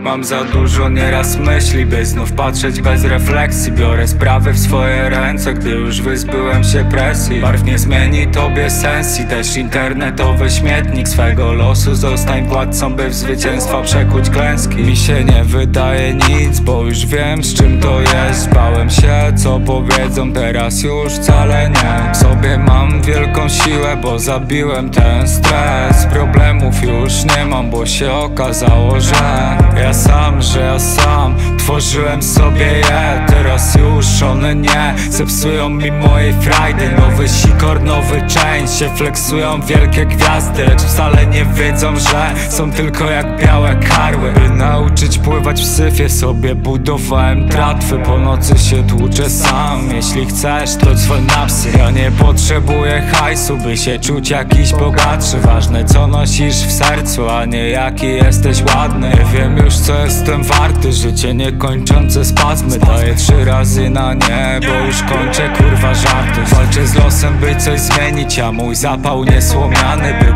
Mam za dużo nieraz myśli, by znów patrzeć bez refleksji. Biorę sprawy w swoje ręce, gdy już wyzbyłem się presji. Barw nie zmieni tobie sensji, też internetowy śmietnik. Swego losu zostań władcą, by w zwycięstwa przekuć klęski. Mi się nie wydaje nic, bo już wiem z czym to jest. Bałem się co powiedzą, teraz już wcale nie. W sobie mam wielką siłę, bo zabiłem ten stres. Problemów już nie mam, bo się okazało, że Ja sam, że ja sam tworzyłem sobie je. Teraz już one nie zepsują mi mojej frajdy. Nowy sikor, nowy chain się flexują wielkie gwiazdy. Lecz wcale nie wiedzą, że są tylko jak białe karły. By nauczyć pływać w syfie sobie budowałem tratwy. Po nocy się tłuczę sam, jeśli chcesz to dzwoń na psy. Ja nie potrzebuję hajsu, by się czuć jakiś bogatszy. Ważne co nosisz w sercu, a nie jaki jesteś ładny. Wiem już co jestem warty, życie niekończące spazmy Daję trzy razy na nie, bo już kończę kurwa żarty. Walczę z losem by coś zmienić, a mój zapał niesłomiany By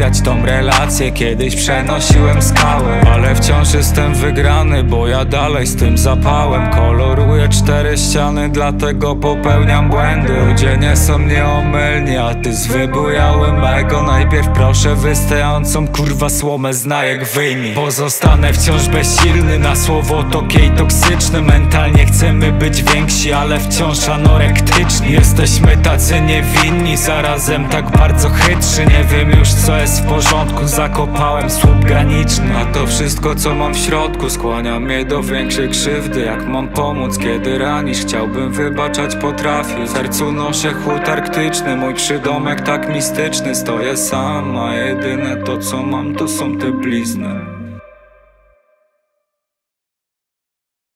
poprawiać tą relację, kiedyś przenosiłem skały Ale wciąż jestem wygrany, bo ja dalej z tym zapałem. Koloruję cztery ściany, dlatego popełniam błędy. Ludzie nie są nieomylni, a ty z wybujałym ego. Najpierw proszę wystającą kurwa słomę znajek wyjmij. Pozostanę wciąż bezsilny na słowo tokie i toksyczne Mentalnie chcemy być więksi, ale wciąż anorektyczni. Jesteśmy tacy niewinni, zarazem tak bardzo chytrzy. Nie wiem już co jest w porządku, zakopałem słup graniczny A to wszystko co mam w środku skłania mnie do większej krzywdy Jak mam pomóc, kiedy ranisz, chciałbym wybaczać potrafię. W sercu noszę chłód arktyczny, mój przydomek tak mistyczny Stoję sam, a jedyne to co mam to są te blizny